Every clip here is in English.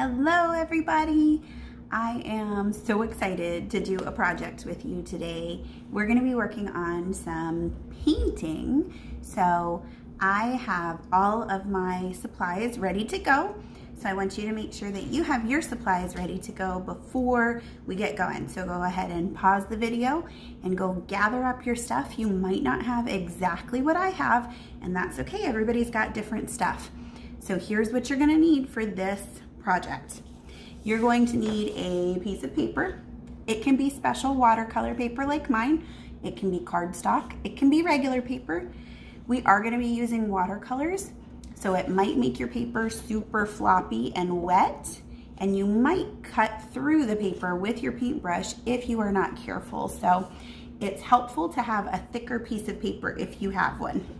Hello everybody. I am so excited to do a project with you today. We're gonna be working on some painting. So I have all of my supplies ready to go. So I want you to make sure that you have your supplies ready to go before we get going. So go ahead and pause the video and go gather up your stuff. You might not have exactly what I have and that's okay. Everybody's got different stuff. So here's what you're gonna need for this project. You're going to need a piece of paper. It can be special watercolor paper like mine. It can be cardstock. It can be regular paper. We are gonna be using watercolors, so it might make your paper super floppy and wet, and you might cut through the paper with your paintbrush if you are not careful. So it's helpful to have a thicker piece of paper if you have one.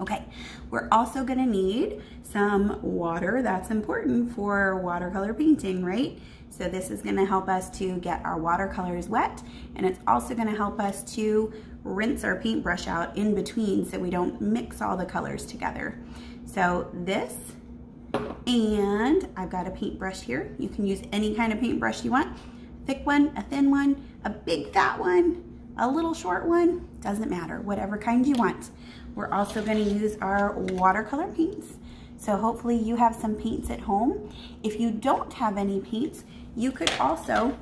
Okay, we're also gonna need some water. That's important for watercolor painting, right? So this is gonna help us to get our watercolors wet, and it's also gonna help us to rinse our paintbrush out in between so we don't mix all the colors together. So this, and I've got a paintbrush here. You can use any kind of paintbrush you want. Thick one, a thin one, a big fat one, a little short one, doesn't matter, whatever kind you want. We're also gonna use our watercolor paints. So hopefully you have some paints at home. If you don't have any paints, you could also,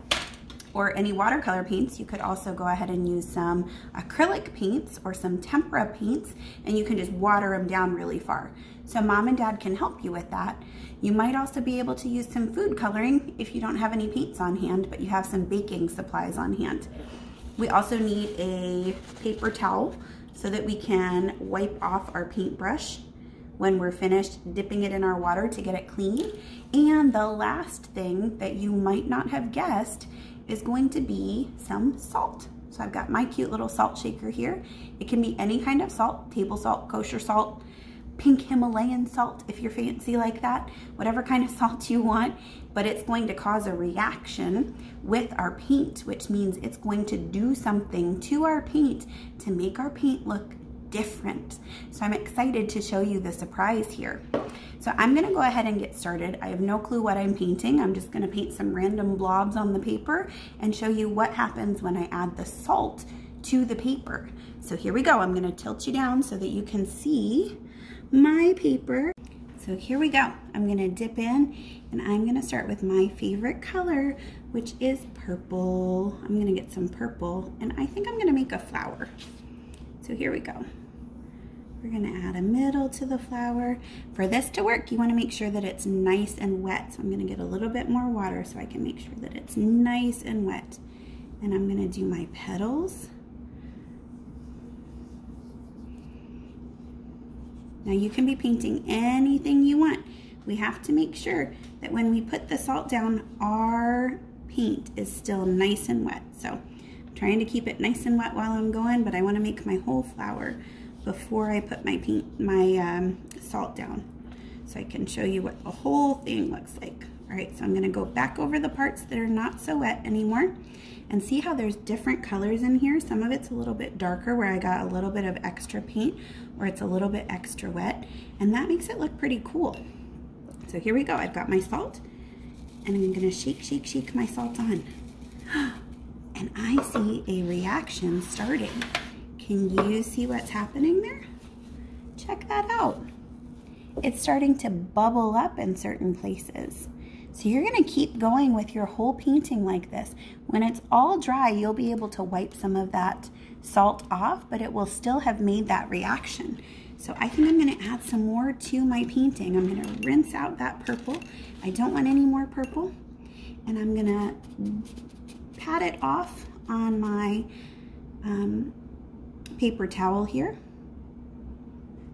or any watercolor paints, you could also go ahead and use some acrylic paints or some tempera paints and you can just water them down really far. So mom and dad can help you with that. You might also be able to use some food coloring if you don't have any paints on hand, but you have some baking supplies on hand. We also need a paper towel so that we can wipe off our paintbrush when we're finished dipping it in our water to get it clean. And the last thing that you might not have guessed is going to be some salt. So I've got my cute little salt shaker here. It can be any kind of salt, table salt, kosher salt, pink Himalayan salt if you're fancy like that, whatever kind of salt you want, but it's going to cause a reaction with our paint, which means it's going to do something to our paint to make our paint look different. So I'm excited to show you the surprise here. So I'm gonna go ahead and get started. I have no clue what I'm painting. I'm just gonna paint some random blobs on the paper and show you what happens when I add the salt to the paper. So here we go. I'm gonna tilt you down so that you can see my paper. So here we go. I'm gonna dip in and I'm gonna start with my favorite color, which is purple. I'm gonna get some purple and I think I'm gonna make a flower. So here we go. We're gonna add a middle to the flower. For this to work, you wanna make sure that it's nice and wet. So I'm gonna get a little bit more water so I can make sure that it's nice and wet. And I'm gonna do my petals. Now you can be painting anything you want. We have to make sure that when we put the salt down, our paint is still nice and wet. So I'm trying to keep it nice and wet while I'm going, but I wanna make my whole flower before I put my paint, my um, salt down. So I can show you what the whole thing looks like. All right, so I'm gonna go back over the parts that are not so wet anymore and see how there's different colors in here. Some of it's a little bit darker where I got a little bit of extra paint or it's a little bit extra wet and that makes it look pretty cool. So here we go, I've got my salt and I'm gonna shake, shake, shake my salt on. And I see a reaction starting. Can you see what's happening there? Check that out. It's starting to bubble up in certain places. So you're gonna keep going with your whole painting like this. When it's all dry, you'll be able to wipe some of that salt off, but it will still have made that reaction. So I think I'm gonna add some more to my painting. I'm gonna rinse out that purple. I don't want any more purple. And I'm gonna pat it off on my um, paper towel here.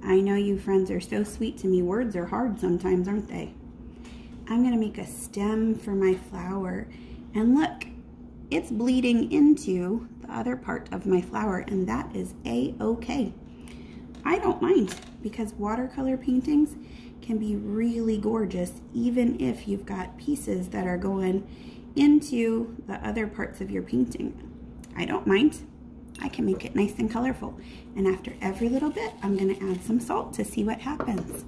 I know you friends are so sweet to me. Words are hard sometimes, aren't they? I'm gonna make a stem for my flower. And look, it's bleeding into the other part of my flower and that is a-okay. I don't mind because watercolor paintings can be really gorgeous even if you've got pieces that are going into the other parts of your painting. I don't mind. I can make it nice and colorful. And after every little bit, I'm gonna add some salt to see what happens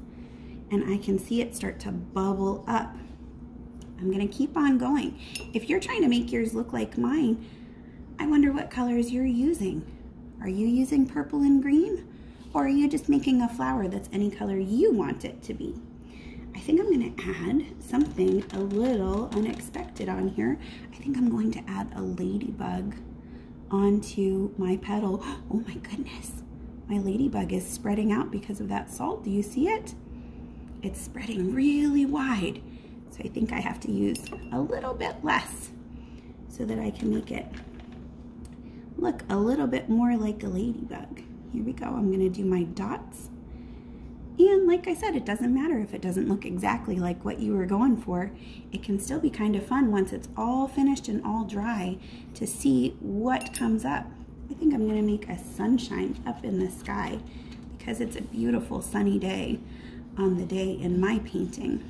and I can see it start to bubble up. I'm gonna keep on going. If you're trying to make yours look like mine, I wonder what colors you're using. Are you using purple and green? Or are you just making a flower that's any color you want it to be? I think I'm gonna add something a little unexpected on here. I think I'm going to add a ladybug onto my petal. Oh my goodness, my ladybug is spreading out because of that salt. Do you see it? It's spreading really wide. So I think I have to use a little bit less so that I can make it look a little bit more like a ladybug. Here we go. I'm to do my dots. And like I said, it doesn't matter if it doesn't look exactly like what you were going for. It can still be kind of fun once it's all finished and all dry to see what comes up. I think I'm to make a sunshine up in the sky because it's a beautiful sunny day on the day in my painting.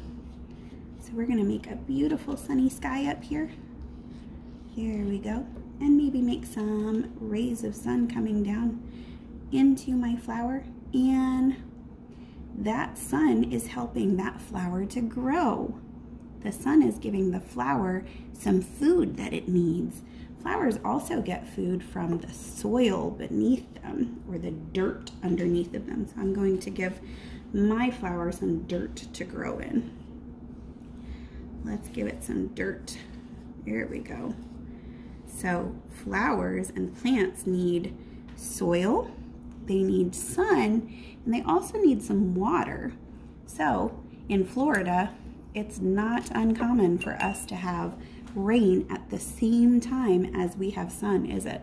So we're going to make a beautiful sunny sky up here. Here we go. And maybe make some rays of sun coming down into my flower and that sun is helping that flower to grow. The sun is giving the flower some food that it needs. Flowers also get food from the soil beneath them or the dirt underneath of them. So I'm going to give my flower some dirt to grow in. Let's give it some dirt. There we go. So flowers and plants need soil, they need sun, and they also need some water. So in Florida, it's not uncommon for us to have rain at the same time as we have sun, is it?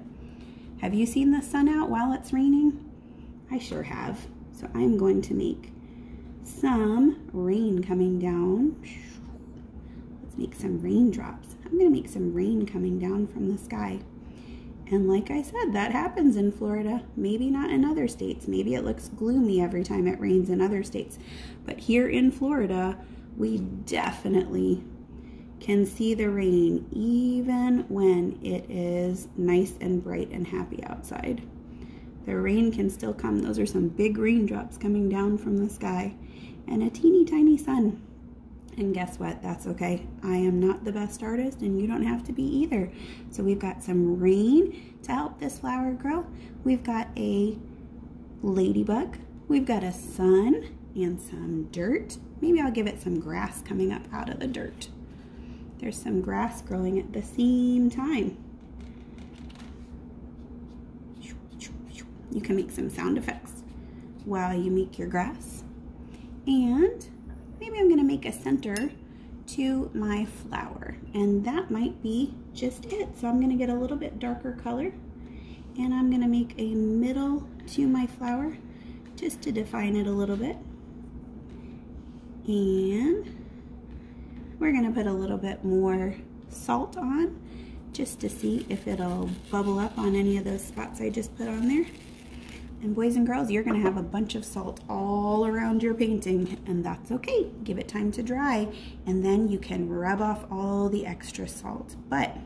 Have you seen the sun out while it's raining? I sure have. So I'm going to make some rain coming down. Let's make some raindrops. I'm going to make some rain coming down from the sky. And like I said, that happens in Florida. Maybe not in other states. Maybe it looks gloomy every time it rains in other states. But here in Florida, we definitely can see the rain even when it is nice and bright and happy outside. The rain can still come. Those are some big raindrops coming down from the sky and a teeny tiny sun. And guess what? That's okay. I am not the best artist and you don't have to be either. So we've got some rain to help this flower grow. We've got a ladybug. We've got a sun and some dirt. Maybe I'll give it some grass coming up out of the dirt. There's some grass growing at the same time. You can make some sound effects while you make your grass. And maybe I'm gonna make a center to my flower and that might be just it. So I'm gonna get a little bit darker color and I'm gonna make a middle to my flower just to define it a little bit. And we're gonna put a little bit more salt on just to see if it'll bubble up on any of those spots I just put on there. And boys and girls, you're gonna have a bunch of salt all around your painting and that's okay. Give it time to dry and then you can rub off all the extra salt. But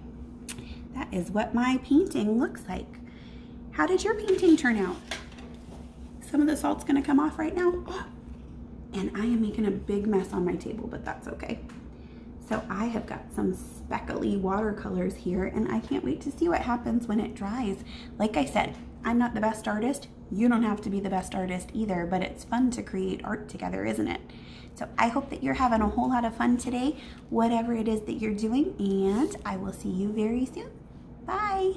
that is what my painting looks like. How did your painting turn out? Some of the salt's gonna come off right now. And I am making a big mess on my table, but that's okay. So I have got some speckly watercolors here and I can't wait to see what happens when it dries. Like I said, I'm not the best artist. You don't have to be the best artist either, but it's fun to create art together, isn't it? So I hope that you're having a whole lot of fun today, whatever it is that you're doing, and I will see you very soon. Bye.